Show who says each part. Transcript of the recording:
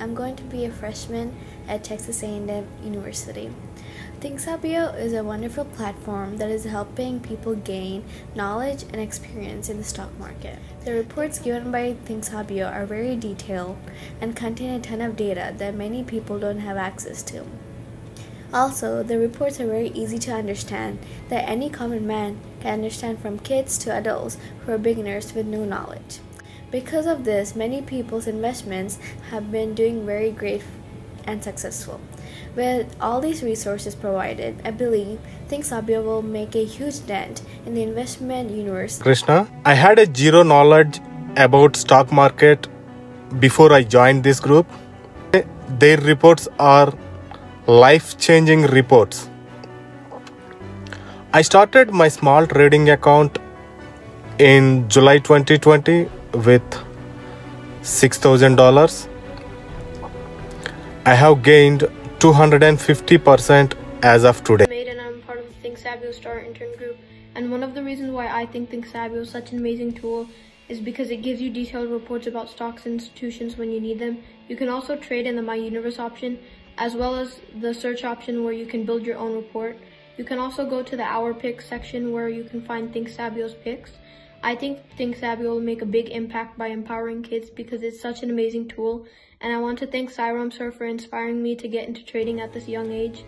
Speaker 1: I'm going to be a freshman at Texas A&M University. ThinkSabio is a wonderful platform that is helping people gain knowledge and experience in the stock market. The reports given by ThinkSabio are very detailed and contain a ton of data that many people don't have access to. Also, the reports are very easy to understand that any common man can understand from kids to adults who are beginners with no knowledge. Because of this, many people's investments have been doing very great and successful. With all these resources provided, I believe ThinkSabio will make a huge dent in the investment universe.
Speaker 2: Krishna, I had a zero knowledge about stock market before I joined this group. Their reports are life-changing reports. I started my small trading account in July 2020 with $6,000. I have gained 250% as of today.
Speaker 3: Made and I'm part of the ThinkSabio Star Intern Group. And one of the reasons why I think ThinkSabio is such an amazing tool is because it gives you detailed reports about stocks and institutions when you need them. You can also trade in the My Universe option, as well as the search option where you can build your own report. You can also go to the Our Picks section where you can find ThinkSabio's picks. I think ThinkSabio will make a big impact by empowering kids because it's such an amazing tool. And I want to thank Cyrom Sir for inspiring me to get into trading at this young age.